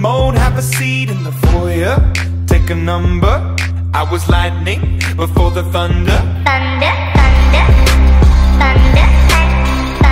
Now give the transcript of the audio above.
mode, have a seat in the foyer. Take a number. I was lightning before the thunder. Thunder.